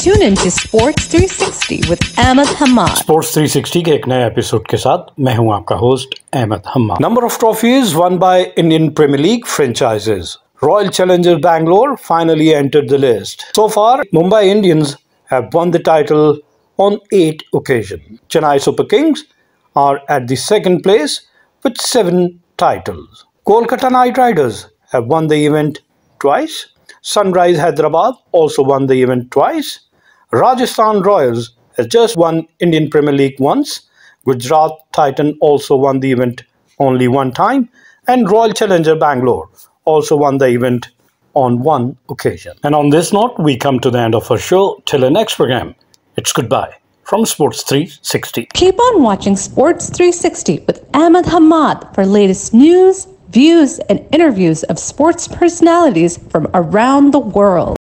Tune in to Sports 360 with Ahmed Hammad. Sports 360 के एक नए एपिसोड के साथ मैं हूं आपका host Ahmed Hammad number of trophies one by Indian Premier League franchises. Royal Challengers Bangalore finally entered the list. So far, Mumbai Indians have won the title on eight occasions. Chennai Super Kings are at the second place with seven titles. Kolkata Knight Riders have won the event twice. Sunrise Hyderabad also won the event twice. Rajasthan Royals has just won Indian Premier League once. Gujarat Titan also won the event only one time. And Royal Challenger Bangalore also won the event on one occasion. And on this note, we come to the end of our show. Till the next program, it's goodbye from Sports 360. Keep on watching Sports 360 with Ahmed Hammad for latest news, views, and interviews of sports personalities from around the world.